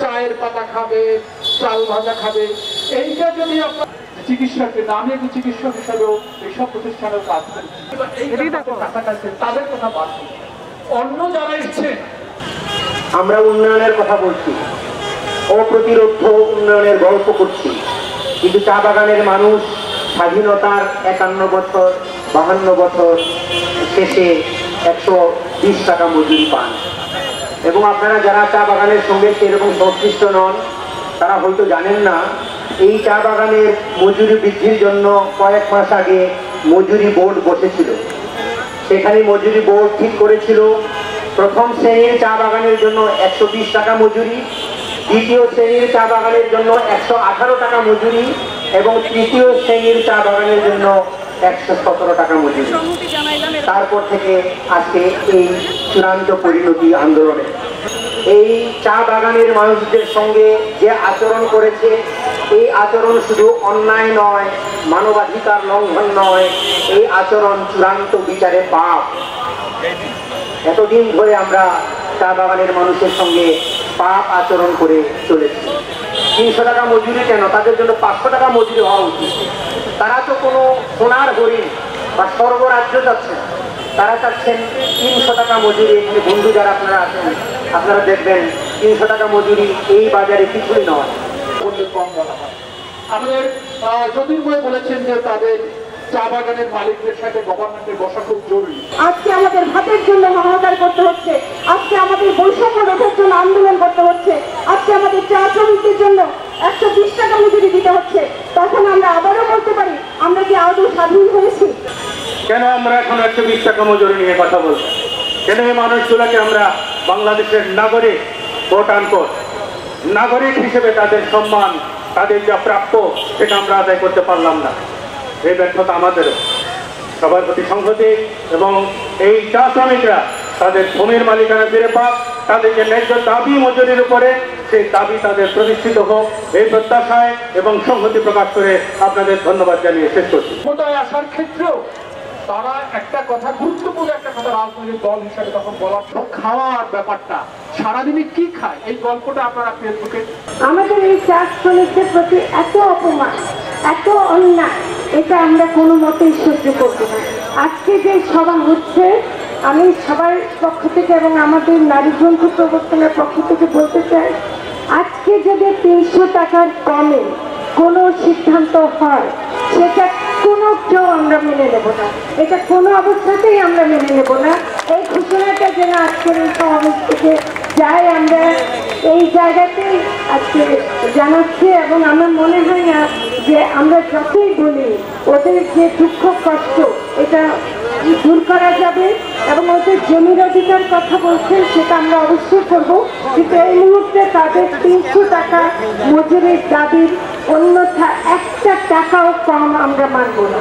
চায়ের পাতা খাবে চাল ভাজা খাবে। এইটা যদি আপনার নামে চিকিৎসক হিসাবেও এইসব প্রতিষ্ঠানেও কাজ করে তাদের কথা বাদ অন্য যারা এসছেন আমরা উন্নয়নের কথা বলছি। অপ্রতিরোধ উন্নয়নের গল্প করছি। কিন্তু চা বাগানের মানুষ স্বাধীনতার একান্ন বছর বাহান্ন বছর শেষে একশো বিশ টাকা মজুরি পান। এবং আপনারা যারা চা বাগানের সঙ্গে সেরকম সংশ্লিষ্ট নন, তারা হয়তো জানেন না, এই চা বাগানের মজুরি বৃদ্ধির জন্য কয়েক মাস আগে মজুরি বোর্ড বসেছিল। সেখানে মজুরি বোর্ড ঠিক করেছিল, প্রথম শ্রেণির চা বাগানের জন্য একশো বিশ টাকা মজুরি, দ্বিতীয় শ্রেণির চা বাগানের জন্য একশো আঠারো টাকা মজুরি, এবং তৃতীয় শ্রেণির চা বাগানের জন্য একশো সতেরো টাকা মজুরি তারপর থেকে আজকে এই চূড়ান্ত পরিণতি আন্দোলনে। এই চা বাগানের মানুষদের সঙ্গে যে আচরণ করেছে এই আচরণ শুধু অন্যায় নয় মানবাধিকার লঙ্ঘন নয় এই আচরণ চূড়ান্ত বিচারে পাপ। এতদিন ধরে আমরা চা বাগানের মানুষের সঙ্গে পাপ আচরণ করে চলেছি। তিনশো টাকা মজুরি কেন? তাদের জন্য পাঁচশো টাকা মজুরি হওয়া উচিত। তারা তো কোনো সোনার হরিণ বা স্বর্গরাজ্য চাচ্ছেন তারা চাচ্ছেন তিনশো টাকা মজুরি এখানে বন্ধু যারা আপনারা আছেন আপনারা দেখবেন তিনশো টাকা মজুরি এই বাজারে কিছুই নয়। কম বলা হয়। আমাদের আহ, জ্যোতির্ময় বলেছেন যে তাদের চা বাগানের মালিকদের সাথে গভর্নমেন্টের বসা খুব জরুরি। আজকে আমাদের ভাতের জন্য হাহাকার করতে হচ্ছে। আজকে আমাদের বৈষম্য রোধের জন্য আন্দোলন করতে হচ্ছে আজকে আমাদের চা শ্রমিকদের জন্য একশো বিশ টাকা মজুরি দিতে হচ্ছে। তখন আমরা আবারও বলতে পারি, আমরা কি আদৌ স্বাধীন হয়েছি? কেন আমরা এখন একশো বিশ টাকা মজুরি নিয়ে কথা বলব কেন এই মানুষগুলোকে আমরা বাংলাদেশের নাগরিক ভোট আনকোট নাগরিক হিসেবে তাদের সম্মান, তাদের যা প্রাপ্য, সেটা আমরা আদায় করতে পারলাম না। এই ব্যর্থতা আমাদেরও। সবার প্রতি সংহতি এবং এই চা শ্রমিকরা তাদের ভূমির মালিকানা ফিরে পাক তাদের যে ন্যায্য দাবি মজুরির উপরে সেই দাবি তাদের প্রতিষ্ঠিত হোক এই প্রত্যাশায় এবং সংহতি প্রকাশ করে আপনাদের ধন্যবাদ জানিয়ে শেষ করছি। ক্ষমতায় আসার ক্ষেত্রেও তারা একটা কথা গুরুত্বপূর্ণ একটা কথা রাজনৈতিক দল হিসাবে তখন বলার ছিল, খাওয়ার ব্যাপারটা সারাদিনে কি খায়? এই গল্পটা আপনারা ফেসবুকে আমাদের এই চা শ্রমিকদের প্রতি এত অপমান এত অন্যায় এটা আমরা কোনো মতেই সহ্য করব না। আজকে যে সভা হচ্ছে আমি সবার পক্ষ থেকে এবং আমাদের নারী গ্রন্থ প্রবর্তনের পক্ষ থেকে বলতে চাই আজকে যদি তিনশো টাকার কমে কোনো সিদ্ধান্ত হয়, সেটা কোনো কেউ আমরা মেনে নেব না। এটা কোনো অবস্থাতেই আমরা মেনে নেব না। এই ঘোষণাটা যেন আজকের এই সমাবেশ থেকে যায়, আমরা এই জায়গাতেই আজকে জানাচ্ছি এবং আমার মনে হয় না যে আমরা যতই বলি, ওদের যে দুঃখ কষ্ট, এটা দূর করা যাবে এবং ওদের জমির অধিকার কথা বলছেন, সেটা আমরা অবশ্যই করব। কিন্তু এই মুহূর্তে তাদের তিনশো টাকা মজুরির দাবির অন্যথা একটা টাকাও কম আমরা মানব না।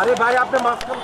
আরে ভাই, আপনি মাঝখান